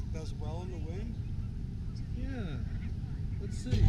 does well in the wind? Yeah. Let's see.